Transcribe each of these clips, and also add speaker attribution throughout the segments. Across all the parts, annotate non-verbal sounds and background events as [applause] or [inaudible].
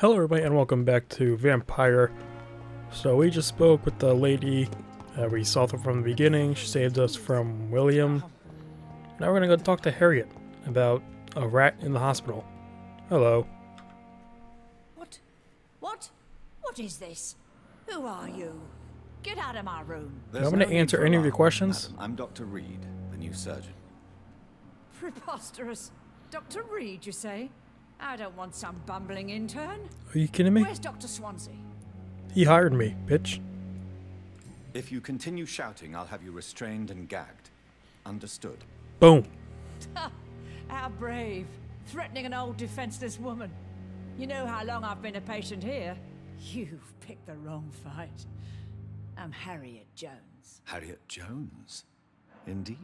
Speaker 1: Hello everybody and welcome back to Vampyr. So we just spoke with the lady uh, we saw her from the beginning. She saved us from William. Now we're gonna go talk to Harriet about a rat in the hospital. Hello.
Speaker 2: What? What? What is this? Who are you? Get out of my room.
Speaker 1: You want gonna answer any of your questions?
Speaker 3: I'm Dr. Reid, the new surgeon.
Speaker 2: Preposterous. Dr. Reid, you say? I don't want some bumbling intern.
Speaker 1: Are you kidding me?
Speaker 2: Where's Dr. Swansea?
Speaker 1: He hired me, bitch.
Speaker 3: If you continue shouting, I'll have you restrained and gagged. Understood?
Speaker 1: Boom.
Speaker 2: How brave. Threatening an old defenseless woman. You know how long I've been a patient here? You've picked the wrong fight. I'm Harriet Jones.
Speaker 3: Harriet Jones? Indeed.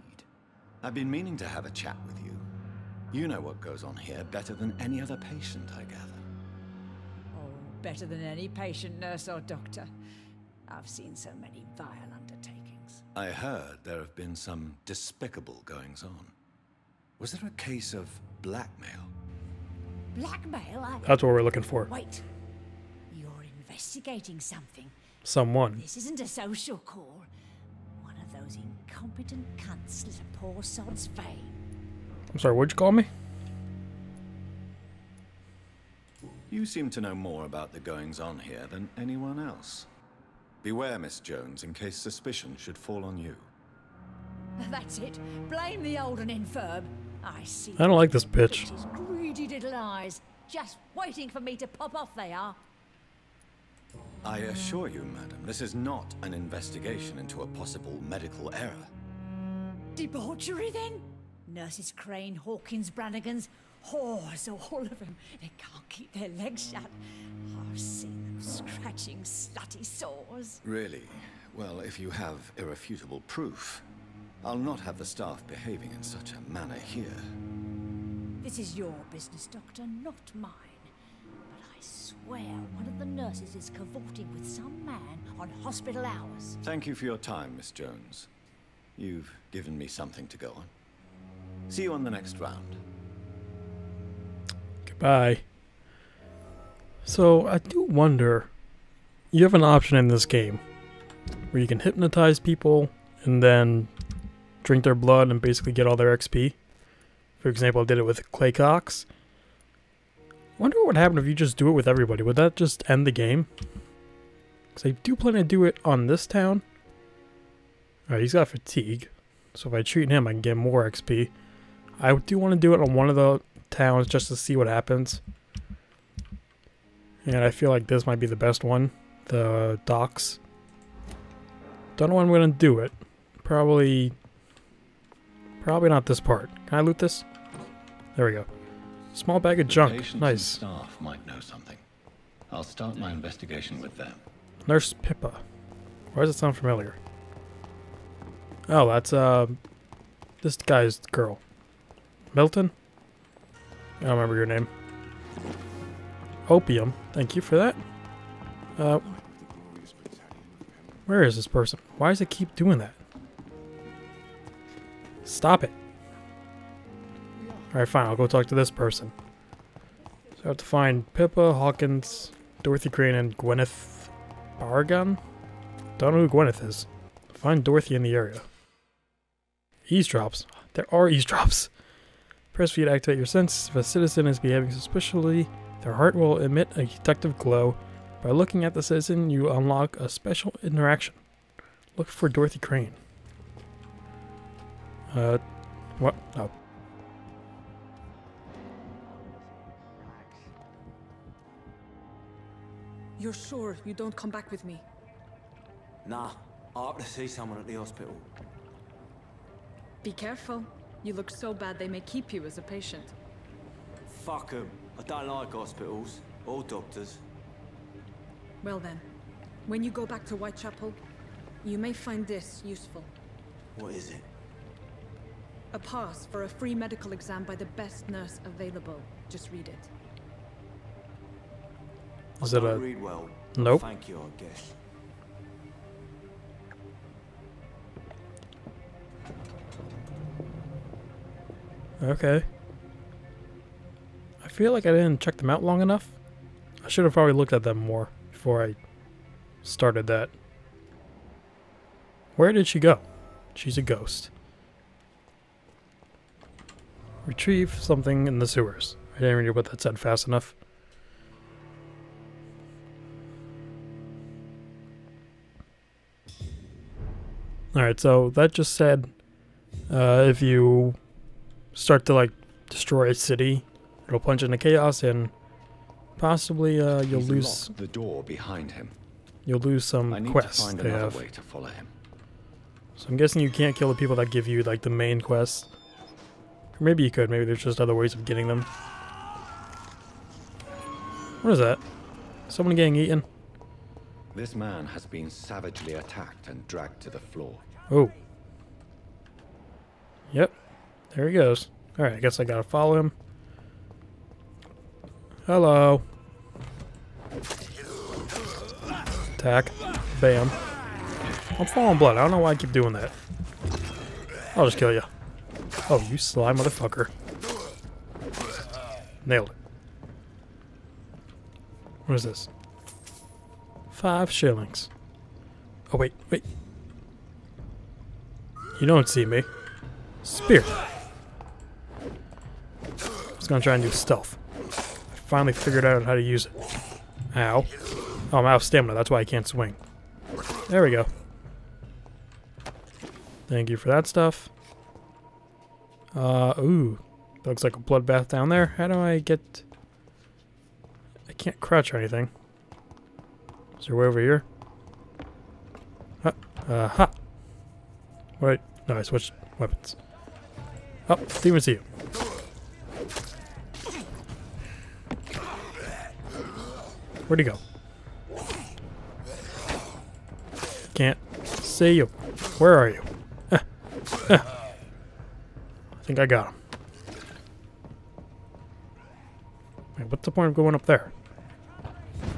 Speaker 3: I've been meaning to have a chat with you. You know what goes on here better than any other patient, I gather.
Speaker 2: Oh, better than any patient, nurse, or doctor. I've seen so many vile undertakings.
Speaker 3: I heard there have been some despicable goings on. Was there a case of blackmail?
Speaker 2: Blackmail? I...
Speaker 1: That's what we're looking for.
Speaker 2: Wait. You're investigating something.
Speaker 1: Someone.
Speaker 2: This isn't a social call. One of those incompetent cunts slit a poor sod's vein.
Speaker 1: I'm sorry, what'd you call me?
Speaker 3: You seem to know more about the goings on here than anyone else. Beware, Miss Jones, in case suspicion should fall on you. [laughs]
Speaker 2: That's it. Blame the old and infirm. I see.
Speaker 1: I don't like this bitch.
Speaker 2: His greedy little eyes. Just waiting for me to pop off they are.
Speaker 3: I assure you, madam, this is not an investigation into a possible medical error.
Speaker 2: Debauchery then? Nurses Crane, Hawkins, Brannigans, oh, whores, all of them. They can't keep their legs shut. I've seen them scratching slutty sores.
Speaker 3: Really? Well, if you have irrefutable proof, I'll not have the staff behaving in such a manner here.
Speaker 2: This is your business, Doctor, not mine. But I swear one of the nurses is cavorting with some man on hospital hours.
Speaker 3: Thank you for your time, Miss Jones. You've given me something to go on. See you on the next round.
Speaker 1: Goodbye. So I do wonder. You have an option in this game where you can hypnotize people and then drink their blood and basically get all their XP. For example, I did it with Clay Cox. Wonder what would happen if you just do it with everybody. Would that just end the game? Because I do plan to do it on this town. Alright, he's got fatigue. So if I treat him, I can get more XP. I do want to do it on one of the towns just to see what happens. And I feel like this might be the best one. The docks. Don't know when I'm going to do it. Probably... Probably not this part. Can I loot this? There we go. Small bag of junk. Nice.
Speaker 4: staff might know something. I'll start my investigation with them.
Speaker 1: Nurse Pippa. Why does it sound familiar? Oh, that's, uh... This guy's girl. Milton? I don't remember your name. Opium. Thank you for that. Uh... Where is this person? Why does it keep doing that? Stop it. Alright, fine. I'll go talk to this person. So I have to find Pippa, Hawkins, Dorothy Crane, and Gwyneth Bargun? Don't know who Gwyneth is. Find Dorothy in the area. Eavesdrops. There are eavesdrops. Press V to activate your senses. If a citizen is behaving suspiciously, their heart will emit a detective glow. By looking at the citizen, you unlock a special interaction. Look for Dorothy Crane. Uh, what? Oh.
Speaker 5: You're sure you don't come back with me?
Speaker 6: Nah, I ought to see someone at the hospital.
Speaker 5: Be careful. You look so bad they may keep you as a patient.
Speaker 6: Fuck 'em. I don't like hospitals or doctors.
Speaker 5: Well then, when you go back to Whitechapel, you may find this useful.
Speaker 6: What is it?
Speaker 5: A pass for a free medical exam by the best nurse available. Just read it.
Speaker 1: Is
Speaker 6: I
Speaker 1: it a...
Speaker 6: read well.
Speaker 1: Nope.
Speaker 6: Thank you, I guess.
Speaker 1: Okay. I feel like I didn't check them out long enough. I should have probably looked at them more before I started that. Where did she go? She's a ghost. Retrieve something in the sewers. I didn't read what that said fast enough. Alright, so that just said uh, if you start to like destroy a city, it'll plunge into chaos and possibly uh, you'll
Speaker 3: He's
Speaker 1: lose
Speaker 3: the door behind him.
Speaker 1: you'll lose some
Speaker 3: I need
Speaker 1: quests
Speaker 3: to find
Speaker 1: they have.
Speaker 3: way to follow him.
Speaker 1: So I'm guessing you can't kill the people that give you like the main quests. Or maybe you could, maybe there's just other ways of getting them. What is that? Someone getting eaten?
Speaker 3: This man has been savagely attacked and dragged to the floor.
Speaker 1: Oh. Yep. There he goes. Alright, I guess I gotta follow him. Hello. Attack. Bam. I'm falling blood. I don't know why I keep doing that. I'll just kill you. Oh, you sly motherfucker. Nailed it. What is this? Five shillings. Oh, wait, wait. You don't see me. Spear. I was gonna try and do stealth. I finally figured out how to use it. Ow. Oh, I'm out of stamina, that's why I can't swing. There we go. Thank you for that stuff. Uh, ooh. Looks like a bloodbath down there. How do I get... I can't crouch or anything. Is there a way over here? Huh. Uh, ha. Wait. No, I switched weapons. Oh, didn't see you. Where'd he go? Can't see you. Where are you? I think I got him. Wait, what's the point of going up there?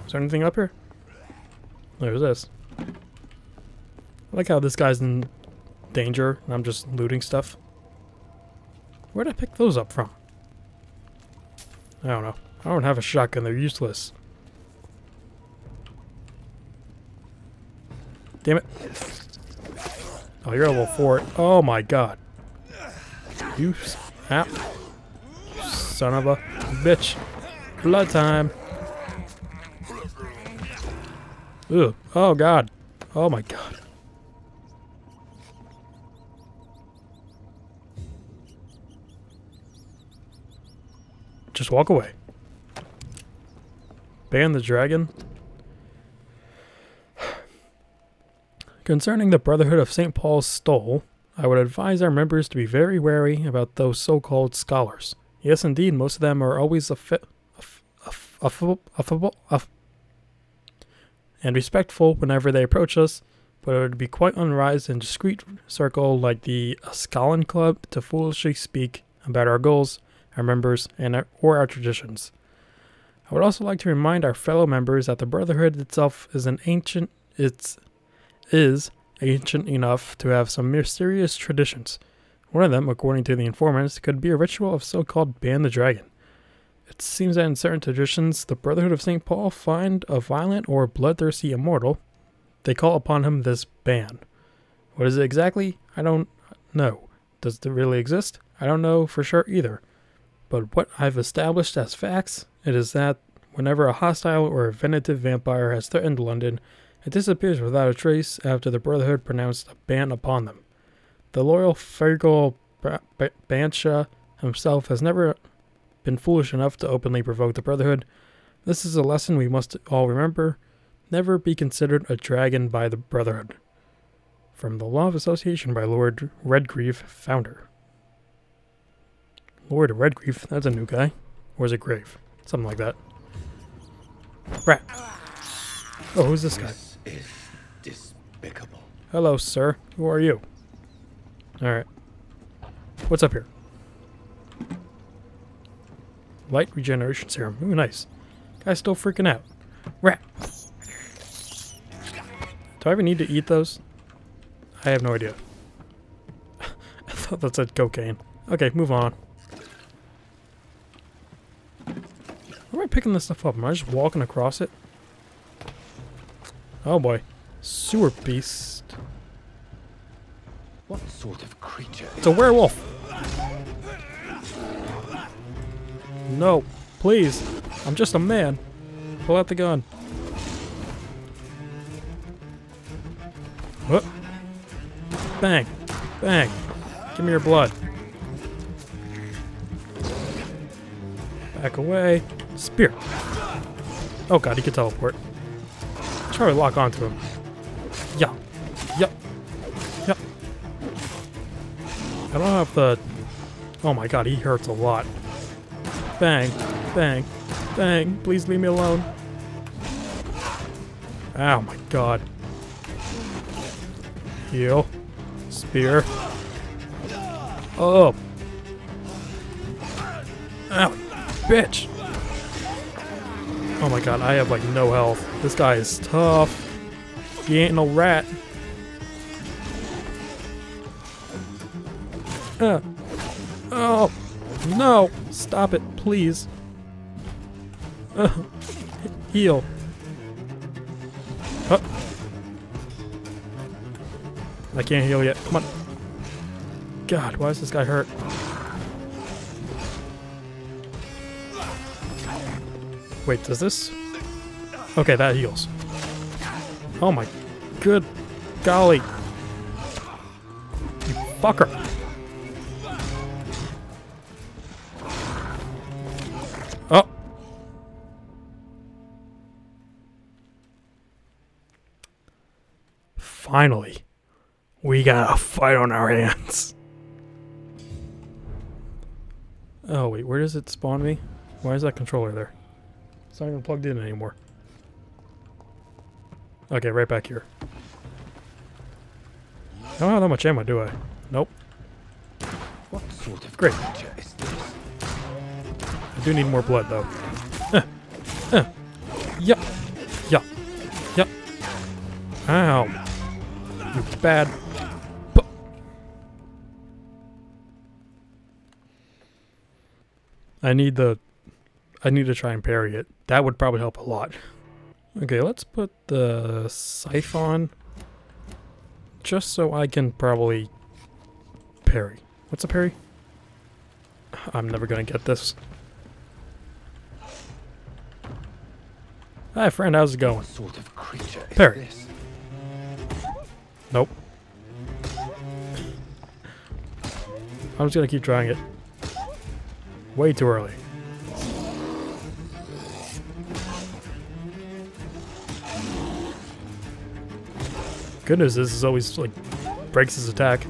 Speaker 1: Is there anything up here? There's this. I like how this guy's in danger and I'm just looting stuff. Where'd I pick those up from? I don't know. I don't have a shotgun, they're useless. Damn it. Oh, you're level 4. Oh my god. You snap. Son of a bitch. Blood time. Ugh. Oh god. Oh my god. Just walk away. Ban the dragon. Concerning the Brotherhood of St. Paul's Stole, I would advise our members to be very wary about those so-called scholars. Yes, indeed, most of them are always affable, affable, aff- and respectful whenever they approach us, but it would be quite unwise in discreet circle like the Ascalon Club to foolishly speak about our goals, our members, and our, or our traditions. I would also like to remind our fellow members that the Brotherhood itself is an ancient it's is ancient enough to have some mysterious traditions. One of them, according to the informants, could be a ritual of so-called ban the dragon. It seems that in certain traditions, the Brotherhood of St. Paul find a violent or bloodthirsty immortal. They call upon him this ban. What is it exactly? I don't know. Does it really exist? I don't know for sure either. But what I've established as facts, it is that whenever a hostile or a vindictive vampire has threatened London, it disappears without a trace after the Brotherhood pronounced a ban upon them. The loyal Fergal Bansha himself has never been foolish enough to openly provoke the Brotherhood. This is a lesson we must all remember. Never be considered a dragon by the Brotherhood. From the Law of Association by Lord Redgrave, founder. Lord Redgrieve, that's a new guy. Or is it Grave? Something like that. Rat. Oh, who's this guy?
Speaker 3: Is despicable.
Speaker 1: Hello, sir. Who are you? Alright. What's up here? Light regeneration serum. Ooh, nice. Guy's still freaking out. Rat. Do I even need to eat those? I have no idea. [laughs] I thought that said cocaine. Okay, move on. Where am I picking this stuff up? Am I just walking across it? Oh boy. Sewer beast.
Speaker 4: What sort of creature
Speaker 1: It's a werewolf! No, please. I'm just a man. Pull out the gun. Whoop. Bang. Bang. Give me your blood. Back away. Spear. Oh god, he can teleport. Try to lock onto him. Yeah. Yep. Yep. I don't have the... Oh my god, he hurts a lot. Bang. Bang. Bang. Please leave me alone. Oh my god. Heal. Spear. Oh. Ow. Bitch. Oh my god, I have like no health. This guy is tough. He ain't no rat. Uh. Oh. No. Stop it, please. Uh. Heal. Huh. I can't heal yet. Come on. God, why is this guy hurt? Wait, does this? Okay, that heals. Oh my good golly. You fucker. Oh. Finally, we got a fight on our hands. Oh wait, where does it spawn me? Why is that controller there? It's not even plugged in anymore. Okay, right back here. I don't have that much ammo, do I? Nope.
Speaker 4: What sort of
Speaker 1: Great. I do need more blood, though. Yup. Yup. Yup. Ow. You bad. I need the... I need to try and parry it. That would probably help a lot. Okay, let's put the scythe on. Just so I can probably parry. What's a parry? I'm never gonna get this. Hi, friend. How's it going?
Speaker 4: What sort of creature
Speaker 1: Parry.
Speaker 4: this?
Speaker 1: Nope. I'm just gonna keep trying it. Way too early. Good news is, is always like breaks his attack.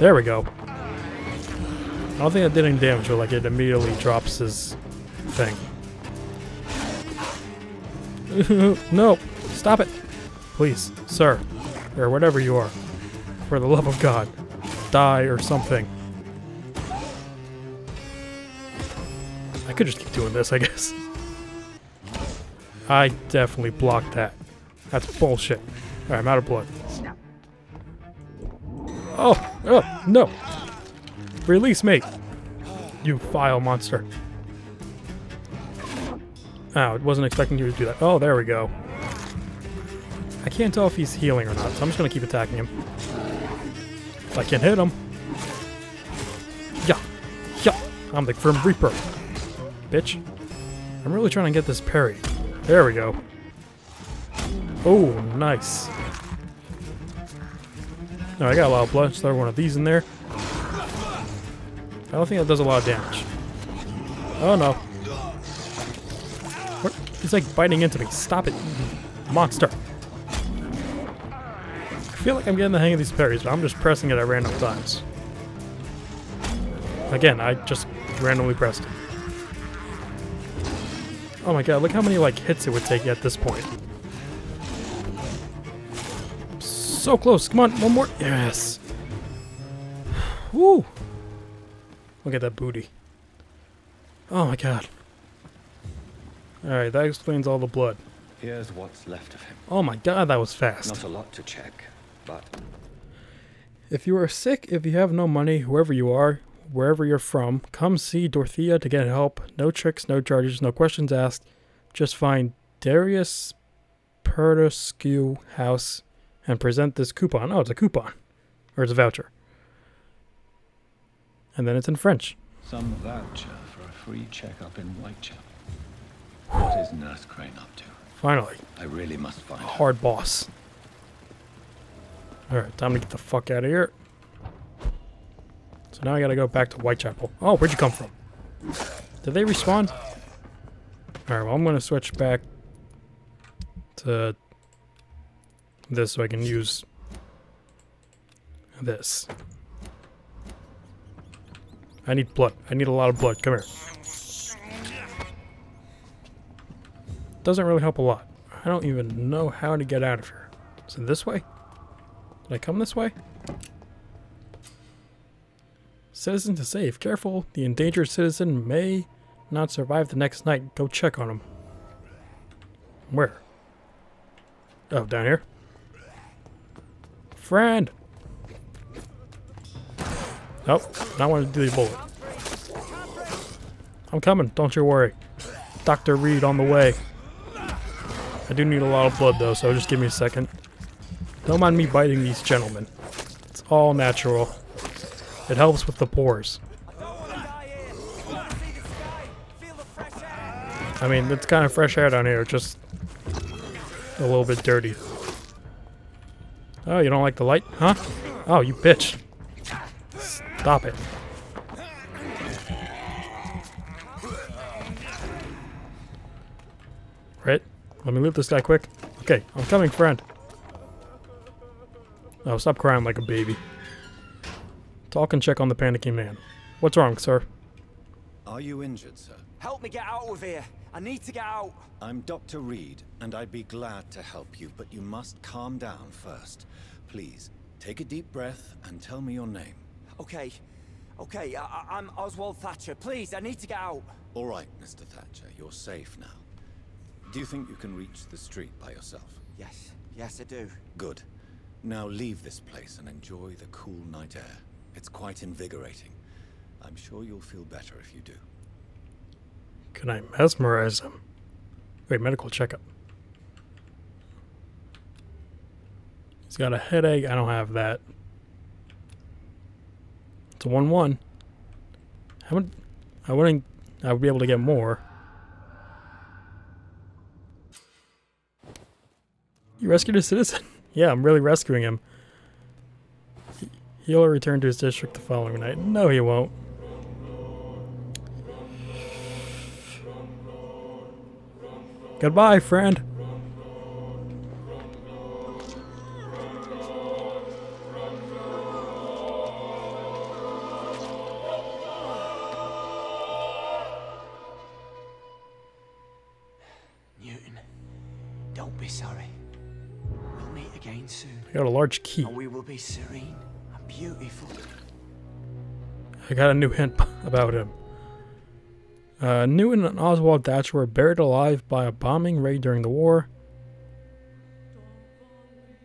Speaker 1: There we go. I don't think that did any damage, but like it immediately drops his thing. [laughs] no, stop it. Please, sir, or whatever you are, for the love of God, die or something. I could just keep doing this, I guess. I definitely blocked that. That's bullshit. Alright, I'm out of blood. Oh, oh, no. Release me. You vile monster. Ah, oh, it wasn't expecting you to do that. Oh, there we go. I can't tell if he's healing or not, so I'm just gonna keep attacking him. If I can hit him. Yeah. Yeah. I'm the Grim Reaper. Bitch. I'm really trying to get this parry. There we go. Oh, nice. No, I got a lot of blood. Throw one of these in there. I don't think that does a lot of damage. Oh no. What? He's like biting into me. Stop it, monster. I feel like I'm getting the hang of these parries, but I'm just pressing it at random times. Again, I just randomly pressed. Oh my god, look how many like hits it would take at this point. So close. Come on, one more. Yes. Woo. Look at that booty. Oh my god. Alright, that explains all the blood.
Speaker 4: Here's what's left of him.
Speaker 1: Oh my god, that was fast.
Speaker 4: Not a lot to check, but
Speaker 1: If you are sick, if you have no money, whoever you are, wherever you're from. Come see Dorothea to get help. No tricks, no charges, no questions asked. Just find Darius Petrescu House and present this coupon. Oh, it's a coupon. Or it's a voucher. And then it's in French.
Speaker 4: Some voucher for a free checkup in Whitechapel. What is Nurse Crane up to?
Speaker 1: Finally,
Speaker 4: I really must find her.
Speaker 1: hard boss. Alright, time to get the fuck out of here. So now I gotta go back to Whitechapel. Oh, where'd you come from? Did they respawn? Alright, well I'm gonna switch back to this so I can use this. I need blood. I need a lot of blood. Come here. Doesn't really help a lot. I don't even know how to get out of here. Is it this way? Did I come this way? Citizen to save. Careful, the endangered citizen may not survive the next night. Go check on him. Where? Oh, down here? Friend! Nope, not want to do the bullet. I'm coming, don't you worry. Dr. Reid on the way. I do need a lot of blood though, so just give me a second. Don't mind me biting these gentlemen. It's all natural. It helps with the pores. I mean, it's kind of fresh air down here, just a little bit dirty. Oh, you don't like the light? Huh? Oh, you bitch. Stop it. Right? Let me loot this guy quick. Okay, I'm coming, friend. Oh, stop crying like a baby. Talk and check on the panicky man. What's wrong, sir?
Speaker 3: Are you injured, sir?
Speaker 6: Help me get out of here. I need to get out.
Speaker 3: I'm Dr. Reid, and I'd be glad to help you, but you must calm down first. Please, take a deep breath and tell me your name.
Speaker 6: Okay. Okay, I I'm Oswald Thatcher. Please, I need to get out.
Speaker 3: All right, Mr. Thatcher, you're safe now. Do you think you can reach the street by yourself?
Speaker 6: Yes, yes, I do.
Speaker 3: Good. Now leave this place and enjoy the cool night air. It's quite invigorating. I'm sure you'll feel better if you do.
Speaker 1: Can I mesmerize him? Wait, medical checkup. He's got a headache. I don't have that. It's a 1 1. How would, I wouldn't. I would be able to get more. You rescued a citizen? [laughs] yeah, I'm really rescuing him. He- He'll return to his district the following night. No, he won't. Goodbye, friend.
Speaker 6: Newton, don't be sorry. We'll meet again soon,
Speaker 1: I got a large key.
Speaker 6: and we will be serene and beautiful.
Speaker 1: I got a new hint [laughs] about him. Uh, Newton and Oswald Thatcher were buried alive by a bombing raid during the war.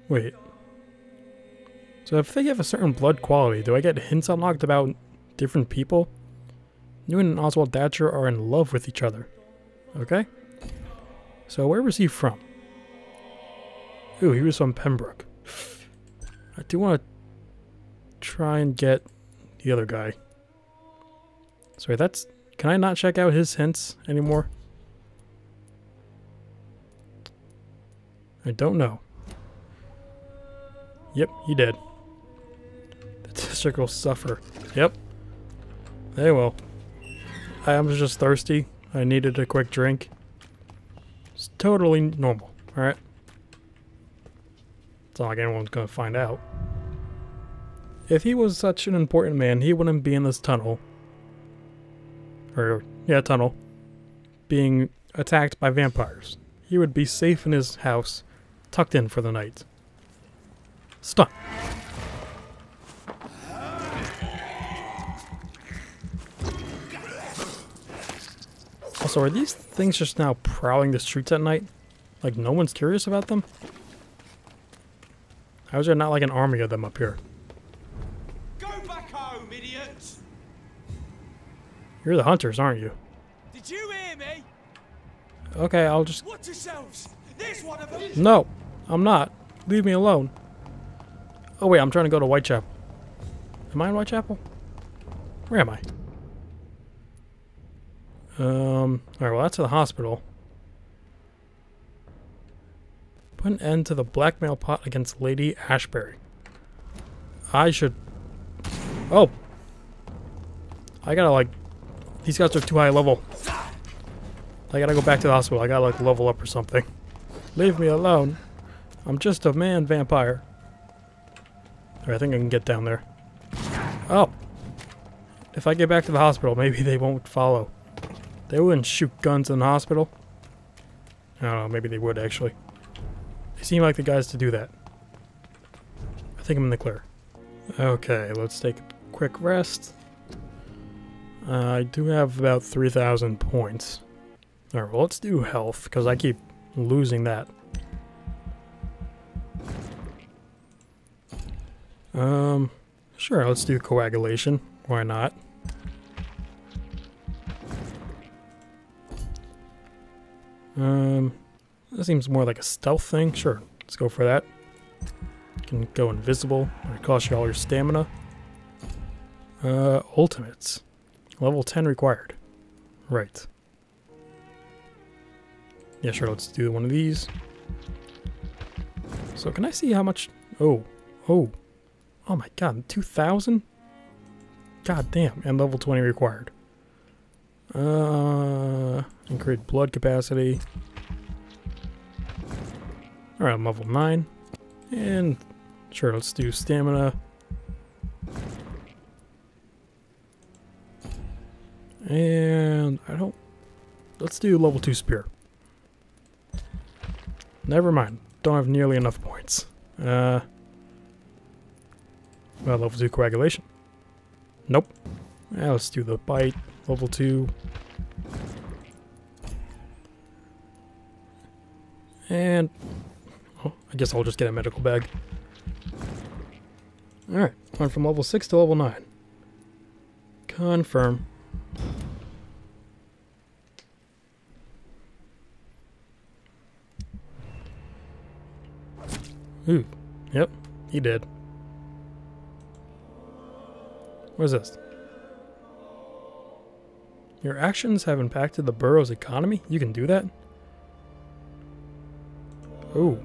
Speaker 1: Wait. So if they have a certain blood quality, do I get hints unlocked about different people? Newton and Oswald Thatcher are in love with each other. Okay? So where was he from? Ooh, he was from Pembroke. I do want to try and get the other guy. Sorry, that's. Can I not check out his hints anymore? I don't know. Yep, he did. The [laughs] will suffer. Yep. They will. I was just thirsty. I needed a quick drink. It's totally normal, alright? It's not like anyone's gonna find out. If he was such an important man, he wouldn't be in this tunnel. Or, yeah, tunnel. Being attacked by vampires. He would be safe in his house, tucked in for the night. Stun. Also, are these things just now prowling the streets at night? Like no one's curious about them? How is there not like an army of them up here? You're the hunters, aren't you?
Speaker 6: Did you hear me?
Speaker 1: Okay, I'll just...
Speaker 6: Watch yourselves. There's one of them.
Speaker 1: No, I'm not. Leave me alone. Oh wait, I'm trying to go to Whitechapel. Am I in Whitechapel? Where am I? Um, alright, well that's the hospital. Put an end to the blackmail plot against Lady Ashbury. I should... Oh! I gotta like... These guys are too high level. I gotta go back to the hospital. I gotta like level up or something. Leave me alone. I'm just a man vampire. Alright, I think I can get down there. Oh! If I get back to the hospital, maybe they won't follow. They wouldn't shoot guns in the hospital. I don't know, maybe they would actually. They seem like the guys to do that. I think I'm in the clear. Okay, let's take a quick rest. Uh, I do have about 3,000 points. Alright, well let's do health, because I keep losing that. Um, sure, let's do coagulation. Why not? Um, that seems more like a stealth thing. Sure, let's go for that. Can go invisible. It costs you all your stamina. Uh, ultimates. Level 10 required. Right. Yeah, sure, let's do one of these. So can I see how much... Oh. Oh. Oh my god, 2,000? God damn, and level 20 required. Uh, increase blood capacity. Alright, level 9. And sure, let's do stamina. And I don't... Let's do level 2 spear. Never mind. Don't have nearly enough points. Uh... Well, level 2 coagulation. Nope. Yeah, let's do the bite. Level 2. And... Oh, I guess I'll just get a medical bag. Alright, went from level 6 to level 9. Confirm. Ooh, yep, he did. What is this? Your actions have impacted the borough's economy? You can do that? Ooh.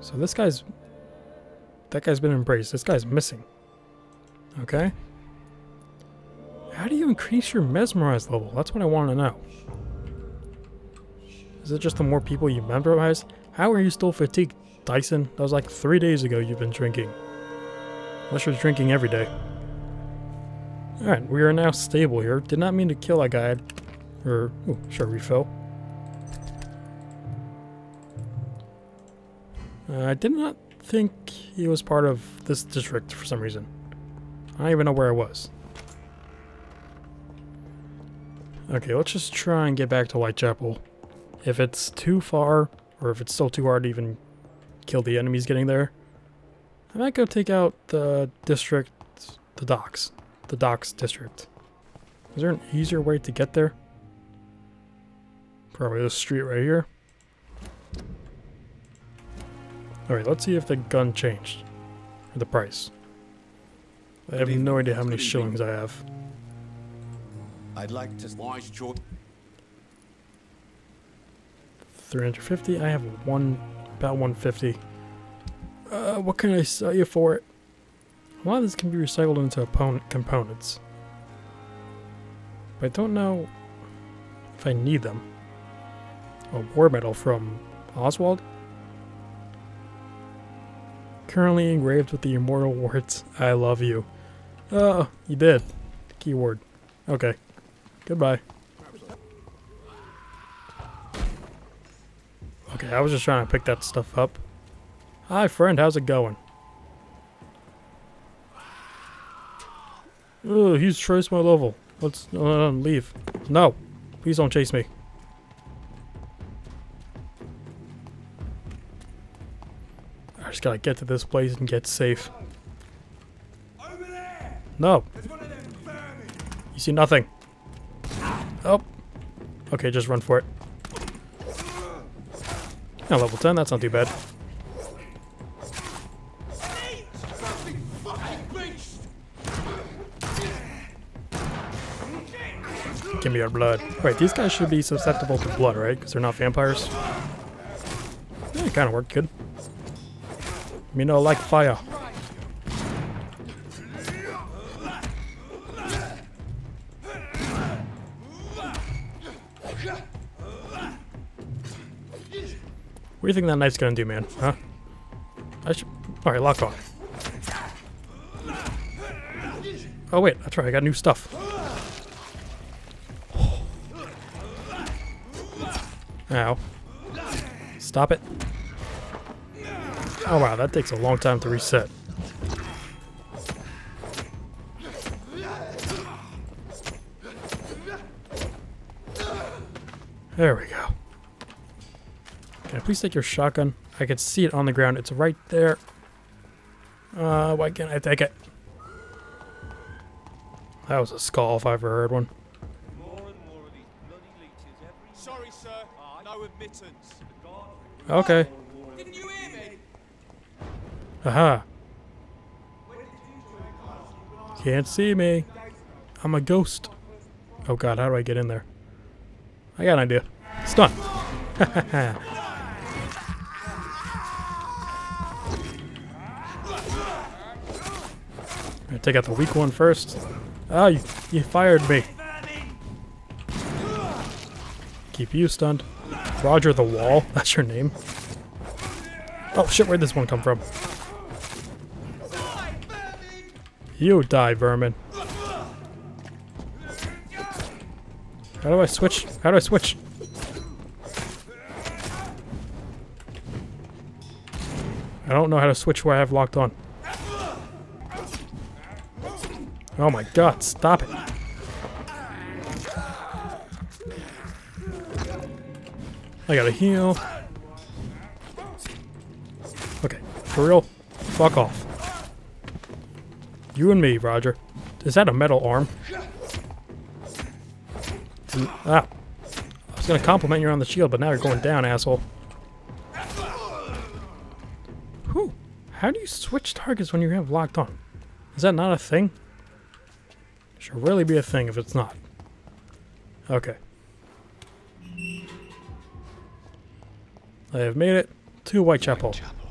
Speaker 1: So this guy's... That guy's been embraced. This guy's missing. Okay. How do you increase your mesmerize level? That's what I want to know. Is it just the more people you mesmerize? How are you still fatigued, Dyson? That was like three days ago you've been drinking. Unless you're drinking every day. Alright, we are now stable here. Did not mean to kill that guy. Or, oh, sure, refill. Uh, I did not think he was part of this district for some reason. I don't even know where I was. Okay, let's just try and get back to Whitechapel. If it's too far, or if it's still too hard to even kill the enemies getting there, I might go take out the district, the docks, the docks district. Is there an easier way to get there? Probably this street right here. Alright, let's see if the gun changed. Or the price. I have no idea how many shillings I have.
Speaker 3: I'd like to.
Speaker 6: Wise choice.
Speaker 1: 350? I have one, about 150. Uh, what can I sell you for it? A lot of this can be recycled into opponent components. But I don't know if I need them. A war medal from Oswald? Currently engraved with the immortal words, I love you. Oh, you did. Keyword. Okay. Goodbye. Okay, I was just trying to pick that stuff up. Hi, friend. How's it going? Oh, he's traced my level. Let's uh, leave. No, please don't chase me. I just gotta get to this place and get safe.
Speaker 6: Over there!
Speaker 1: No! You see nothing. Oh. Okay, just run for it. Level 10, that's not too bad. Give me your blood. Right, these guys should be susceptible to blood, right? Because they're not vampires. Yeah, it kind of worked good. Me no like fire. What do you think that knife's gonna do, man? Huh? I should. Alright, lock on. Oh, wait, that's right, I got new stuff. Ow. Stop it. Oh wow, that takes a long time to reset. There we go. Can I please take your shotgun? I can see it on the ground. It's right there. Uh, why can't I take it? That was a skull if I ever heard one.
Speaker 7: Sorry, sir. No admittance.
Speaker 1: Okay.
Speaker 7: Didn't you hear me?
Speaker 1: Aha. Can't see me. I'm a ghost. Oh god, how do I get in there? I got an idea. Stun. [laughs] Take out the weak one first. Oh, you, you fired me. Keep you stunned. Roger the Wall. [laughs] That's your name. Oh shit, where'd this one come from? You die, vermin. How do I switch? How do I switch? I don't know how to switch where I have locked on. Oh my god, stop it. I gotta heal. Okay, for real, fuck off. You and me, Roger. Is that a metal arm? Ah. I was gonna compliment you on the shield, but now you're going down, asshole. Whew. How do you switch targets when you have locked on? Is that not a thing? Should really be a thing if it's not. Okay. I have made it to Whitechapel.
Speaker 3: Whitechapel.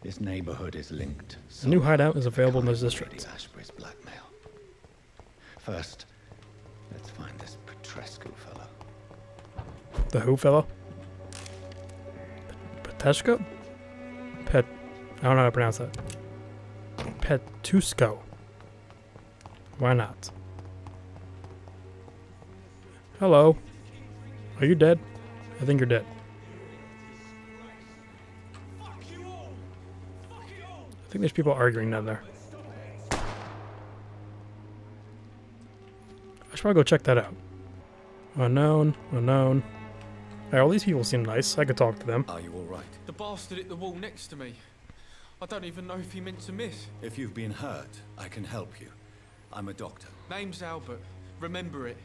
Speaker 3: This neighborhood is linked.
Speaker 1: A new hideout is available in this district.
Speaker 3: Ashbury's blackmail. First, let's find this Petrescu fellow.
Speaker 1: The who fellow? Peteshko? Pet. I don't know how to pronounce that. Petusco. Why not? Hello. Are you dead? I think you're dead. I think there's people arguing down there. I should probably go check that out. Unknown, unknown. Hey, all these people seem nice. I could talk to them.
Speaker 3: Are you all right?
Speaker 7: The bastard at the wall next to me. I don't even know if he meant to miss.
Speaker 3: If you've been hurt, I can help you. I'm a doctor.
Speaker 7: Name's Albert. Remember it.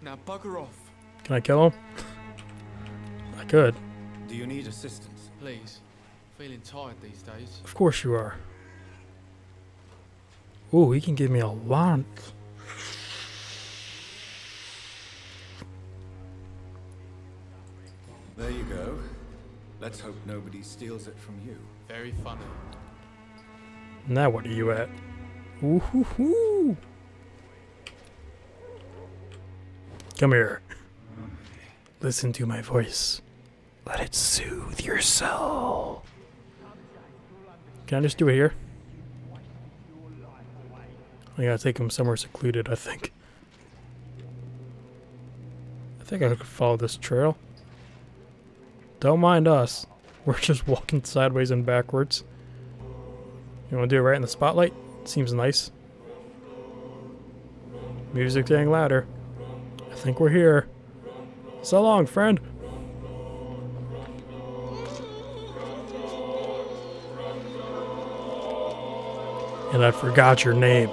Speaker 7: Now bugger off,
Speaker 1: Can I kill him? I could.
Speaker 3: Do you need assistance?
Speaker 7: please. Feeling tired these days.
Speaker 1: Of course you are. Ooh, he can give me a lot.
Speaker 3: There you go. Let's hope nobody steals it from you.
Speaker 7: Very funny.
Speaker 1: Now what are you at? Come here. Listen to my voice. Let it soothe your soul. Can I just do it here? I gotta take him somewhere secluded, I think. I think I could follow this trail. Don't mind us. We're just walking sideways and backwards. You want to do it right in the spotlight? Seems nice. Music's getting louder. I think we're here. So long, friend. And I forgot your name.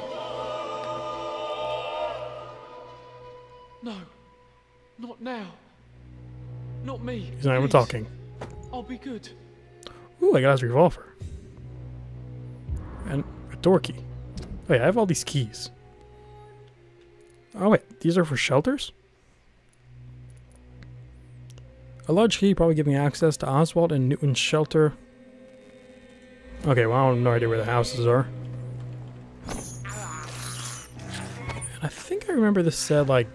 Speaker 1: No.
Speaker 7: Not now. Not me.
Speaker 1: He's not even talking.
Speaker 7: I'll be good.
Speaker 1: Ooh, I got his revolver. Door key. Wait, I have all these keys. Oh wait, these are for shelters? A large key probably giving access to Oswald and Newton's shelter. Okay, well I have no idea where the houses are. And I think I remember this said like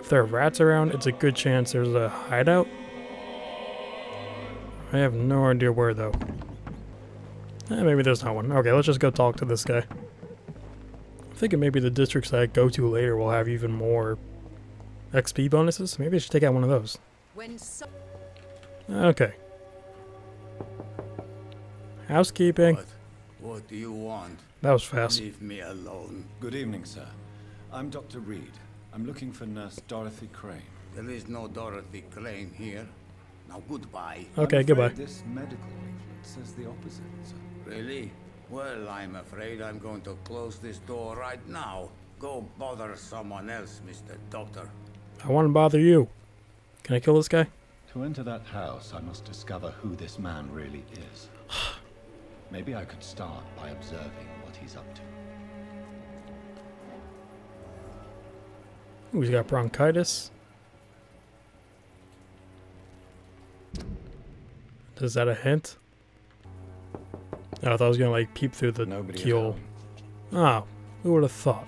Speaker 1: if there are rats around, it's a good chance there's a hideout. I have no idea where though. Eh, maybe there's not one. Okay, let's just go talk to this guy. I'm thinking maybe the districts I go to later will have even more XP bonuses. Maybe I should take out one of those.
Speaker 2: When so
Speaker 1: Okay. Housekeeping.
Speaker 8: What? What do you want?
Speaker 1: That was fast.
Speaker 8: Leave me alone.
Speaker 3: Good evening, sir. I'm Dr. Reid. I'm looking for Nurse Dorothy Crane.
Speaker 8: There is no Dorothy Crane here. Now goodbye.
Speaker 1: Okay,
Speaker 3: I'm
Speaker 1: goodbye.
Speaker 3: This medical leaflet says the opposite, sir.
Speaker 8: Really? Well, I'm afraid I'm going to close this door right now. Go bother someone else, Mr. Doctor.
Speaker 1: I want to bother you. Can I kill this guy?
Speaker 4: To enter that house, I must discover who this man really is. [sighs] Maybe I could start by observing what he's up to.
Speaker 1: Ooh, he's got bronchitis. Is that a hint? Oh, I thought I was gonna like peep through the
Speaker 3: Nobody
Speaker 1: keyhole. Ah, who would have thought?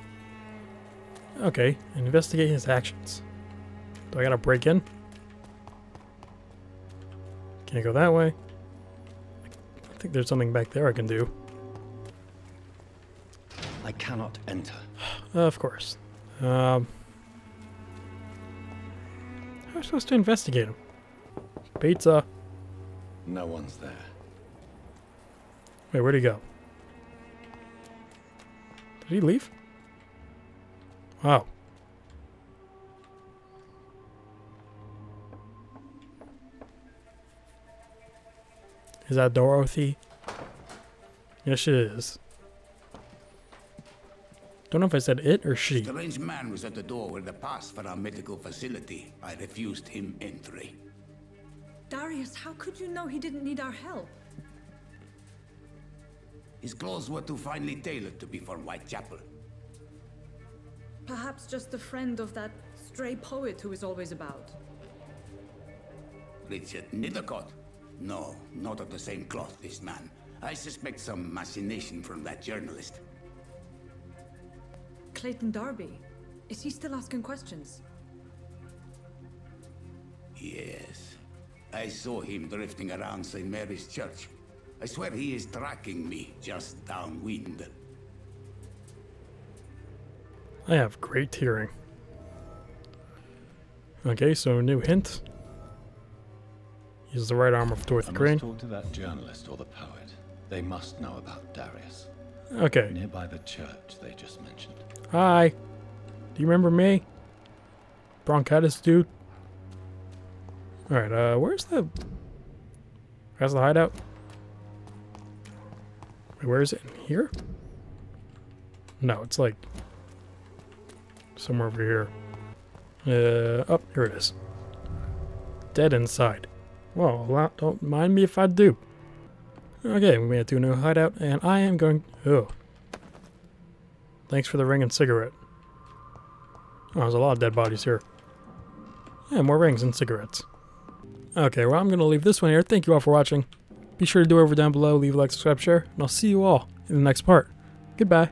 Speaker 1: Okay, investigate his actions. Do I gotta break in? Can I go that way? I think there's something back there I can do.
Speaker 3: I cannot enter.
Speaker 1: Uh, of course. Um, how am I supposed to investigate him? Pizza.
Speaker 3: No one's there.
Speaker 1: Wait, where'd he go? Did he leave? Wow. Is that Dorothy? Yes, it is. Don't know if I said it or she.
Speaker 8: The strange man was at the door with a pass for our medical facility. I refused him entry.
Speaker 5: Darius, how could you know he didn't need our help?
Speaker 8: His clothes were too finely tailored to be from Whitechapel.
Speaker 5: Perhaps just a friend of that stray poet who is always about.
Speaker 8: Richard Nithercott? No, not of the same cloth, this man. I suspect some machination from that journalist.
Speaker 5: Clayton Darby. Is he still asking questions?
Speaker 8: Yes. I saw him drifting around St. Mary's Church. I swear he is tracking me just downwind.
Speaker 1: I have great hearing. Okay, so new hint. Use the right arm of
Speaker 4: I
Speaker 1: Dorothy
Speaker 4: must
Speaker 1: Crane.
Speaker 4: talk to that journalist or the poet. They must know about Darius.
Speaker 1: Okay.
Speaker 4: Nearby the church they just mentioned.
Speaker 1: Hi. Do you remember me? Bronchitis dude? Alright, uh, where's the... Where's the hideout? Where is it? Here? No, it's like... Somewhere over here. Uh, oh, here it is. Dead inside. Well, don't mind me if I do. Okay, we made it to a new hideout, and I am going... Oh. Thanks for the ring and cigarette. Oh, there's a lot of dead bodies here. Yeah, more rings and cigarettes. Okay, well, I'm going to leave this one here. Thank you all for watching. Be sure to do over down below, leave a like, subscribe, share, and I'll see you all in the next part. Goodbye.